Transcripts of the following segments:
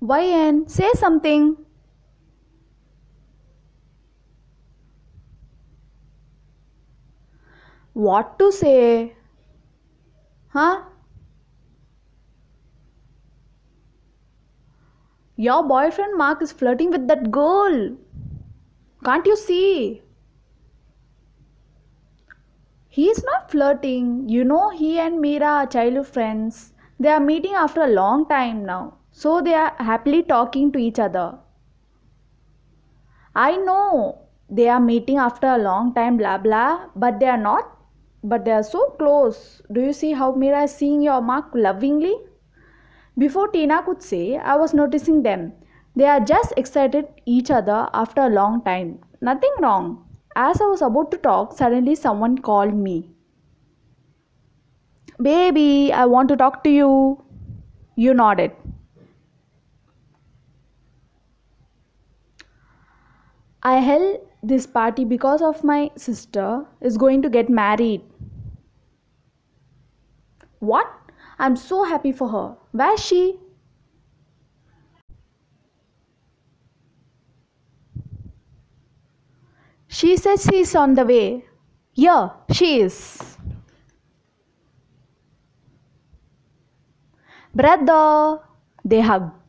YN, say something. What to say? Huh? Your boyfriend Mark is flirting with that girl. Can't you see? He is not flirting. You know, he and Meera are childhood friends. They are meeting after a long time now. So they are happily talking to each other. I know they are meeting after a long time, blah blah, but they are not. But they are so close. Do you see how Meera is seeing your Mark lovingly? Before Tina could say, I was noticing them. They are just excited each other after a long time. Nothing wrong. As I was about to talk, suddenly someone called me. Baby, I want to talk to you. You nodded. I held this party because of my sister is going to get married. What? I'm so happy for her. Where's she? She says she's on the way. Yeah, she is. Brother, they hugged.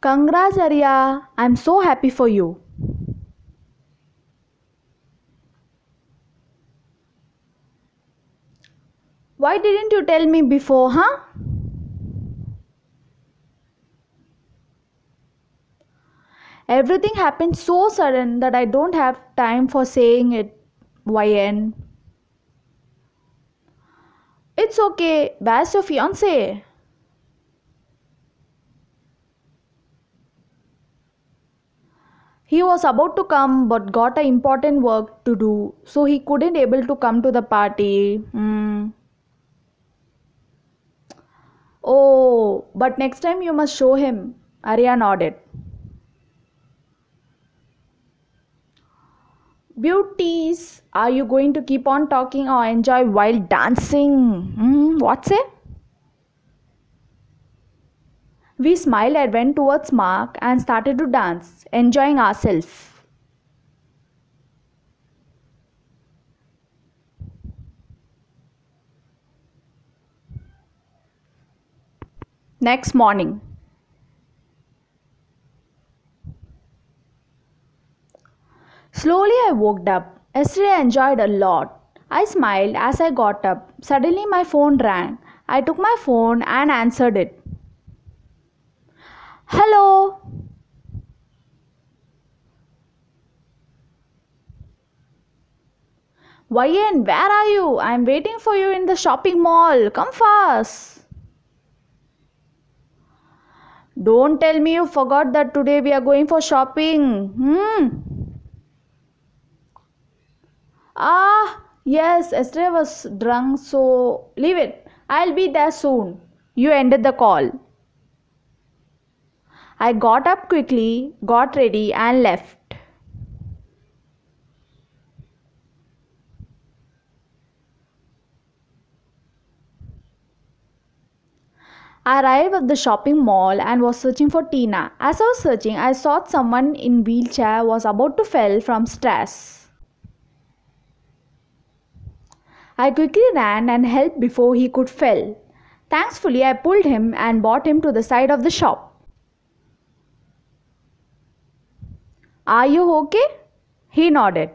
Congrats, Arya. I'm so happy for you. Why didn't you tell me before, huh? Everything happened so sudden that I don't have time for saying it. YN. It's okay. Where's your fiance? He was about to come but got a important work to do, so he couldn't able to come to the party. Hmm. Oh, but next time you must show him. Arya nodded. Beauties, are you going to keep on talking or enjoy while dancing? Hmm, what's it? We smiled and went towards Mark and started to dance, enjoying ourselves. Next morning. Slowly I woke up. Yesterday I enjoyed a lot. I smiled as I got up. Suddenly my phone rang. I took my phone and answered it. Hello. YN, where are you? I'm waiting for you in the shopping mall. Come fast. Don't tell me you forgot that today we are going for shopping. Hmm. Ah, yes, yesterday was drunk, so leave it. I'll be there soon. You ended the call. I got up quickly, got ready, and left. I arrived at the shopping mall and was searching for Tina. As I was searching, I saw someone in wheelchair was about to fall from stress. I quickly ran and helped before he could fall. Thankfully, I pulled him and brought him to the side of the shop. Are you okay? He nodded.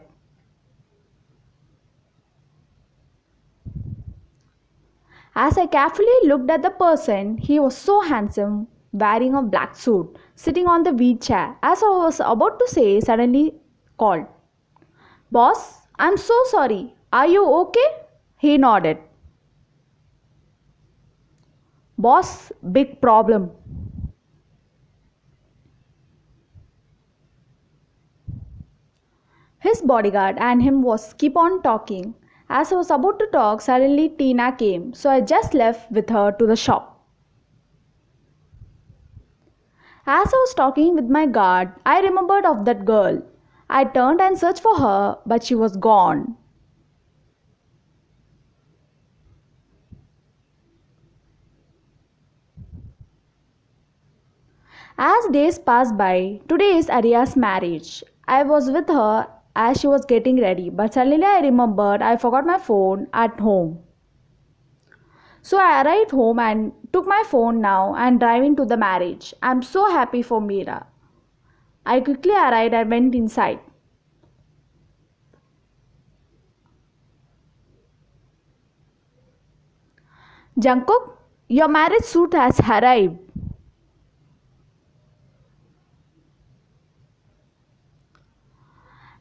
As I carefully looked at the person, he was so handsome, wearing a black suit, sitting on the wheelchair. As I was about to say, suddenly called. Boss, I'm so sorry. Are you okay? He nodded. Boss, big problem. His bodyguard and him was keep on talking. As I was about to talk, suddenly Tina came, so I just left with her to the shop. As I was talking with my guard, I remembered of that girl. I turned and searched for her, but she was gone. As days passed by, today is Arya's marriage. I was with her as she was getting ready, but suddenly I remembered I forgot my phone at home. So I arrived home and took my phone now and driving to the marriage. I'm so happy for Mira. I quickly arrived and went inside. Jungkook, your marriage suit has arrived.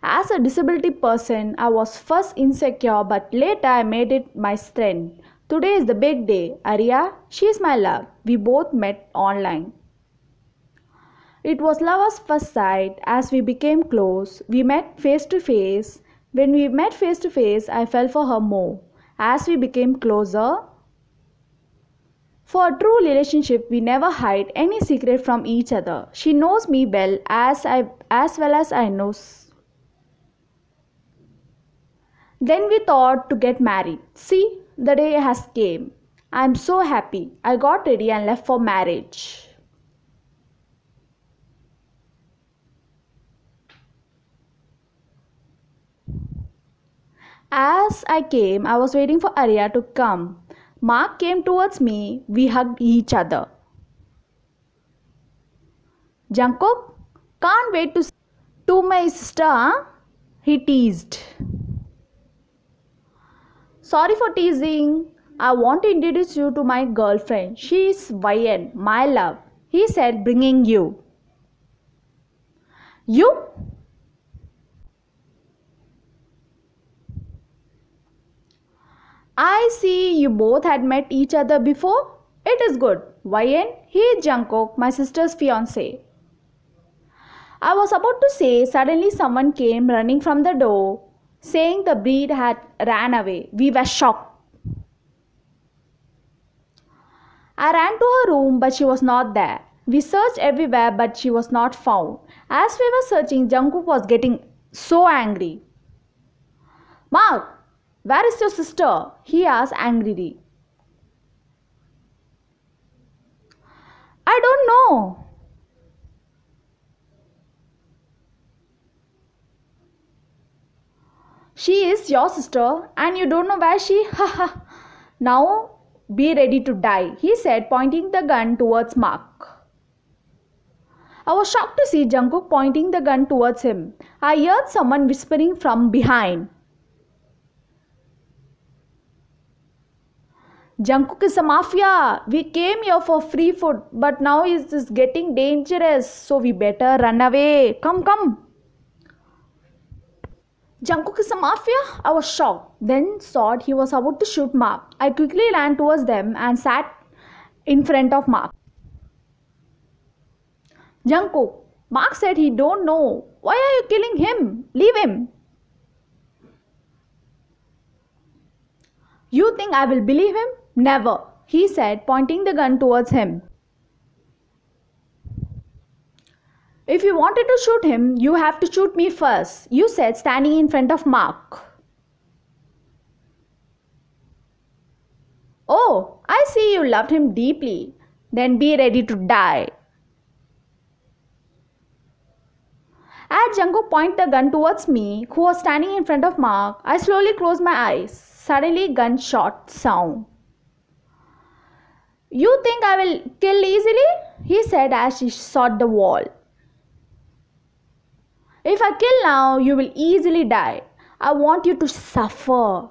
As a disability person, I was first insecure, but later I made it my strength. Today is the big day. Arya, she is my love. We both met online. It was lovers first sight as we became close. We met face to face. When we met face to face, I fell for her more. As we became closer, for a true relationship, we never hide any secret from each other. She knows me well as I as well as I know. Then we thought to get married. See, the day has came. I am so happy. I got ready and left for marriage. As I came, I was waiting for Arya to come. Mark came towards me. We hugged each other. Jungkook, can't wait to to my sister, huh? He teased. Sorry for teasing. I want to introduce you to my girlfriend. She is YN, my love. He said, bringing you. You? I see you both had met each other before. It is good. YN, he is Jungkook, my sister's fiance. I was about to say, suddenly someone came running from the door, saying the breed had ran away. We were shocked. I ran to her room, but she was not there. We searched everywhere, but she was not found. As we were searching, Jungkook was getting so angry. Mark, where is your sister? He asked angrily. I don't know. She is your sister and you don't know where she. Haha. now be ready to die, he said, pointing the gun towards Mark. I was shocked to see Jungkook pointing the gun towards him. I heard someone whispering from behind. Jungkook is a mafia. We came here for free food, but now it is getting dangerous, so we better run away. Come, come. Jungkook is a mafia? I was shocked. Then thought he was about to shoot Mark. I quickly ran towards them and sat in front of Mark. Jungkook, Mark said he don't know. Why are you killing him? Leave him. You think I will believe him? Never, he said, pointing the gun towards him. If you wanted to shoot him, you have to shoot me first, you said, standing in front of Mark. Oh, I see you loved him deeply. Then be ready to die. As Jungkook pointed the gun towards me, who was standing in front of Mark, I slowly closed my eyes. Suddenly, gunshot sound. You think I will kill easily? He said as he shot the wall. If I kill now, you will easily die. I want you to suffer.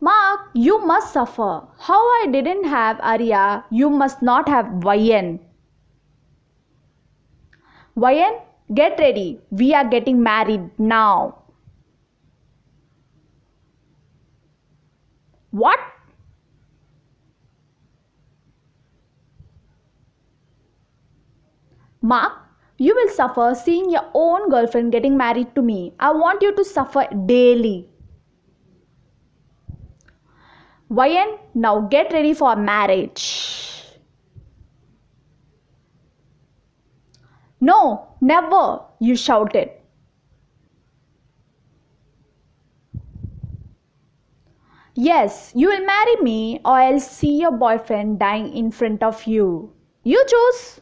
Mark, you must suffer. How I didn't have Arya, you must not have YN. YN, get ready. We are getting married now. What? Mark, you will suffer seeing your own girlfriend getting married to me. I want you to suffer daily. YN, now get ready for marriage. No, never, you shouted. Yes, you will marry me or I'll see your boyfriend dying in front of you. You choose.